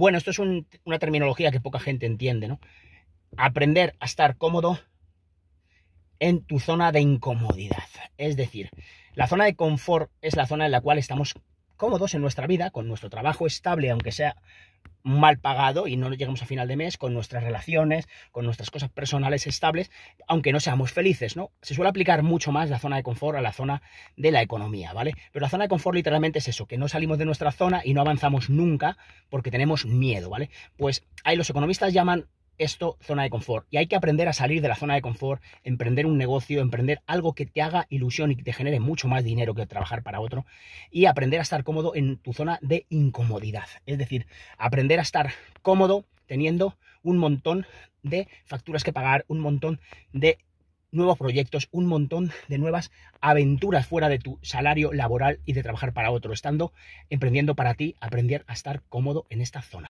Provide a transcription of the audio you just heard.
Bueno, esto es una terminología que poca gente entiende, ¿no? Aprender a estar cómodo en tu zona de incomodidad. Es decir, la zona de confort es la zona en la cual estamos cómodos en nuestra vida, con nuestro trabajo estable, aunque sea mal pagado y no llegamos a final de mes, con nuestras relaciones, con nuestras cosas personales estables, aunque no seamos felices, ¿no? Se suele aplicar mucho más la zona de confort a la zona de la economía, ¿vale? Pero la zona de confort literalmente es eso, que no salimos de nuestra zona y no avanzamos nunca porque tenemos miedo, ¿vale? Pues ahí los economistas llaman esto zona de confort. Y hay que aprender a salir de la zona de confort, emprender un negocio, emprender algo que te haga ilusión y que te genere mucho más dinero que trabajar para otro. Y aprender a estar cómodo en tu zona de incomodidad. Es decir, aprender a estar cómodo teniendo un montón de facturas que pagar, un montón de nuevos proyectos, un montón de nuevas aventuras fuera de tu salario laboral y de trabajar para otro, estando emprendiendo para ti, aprender a estar cómodo en esta zona.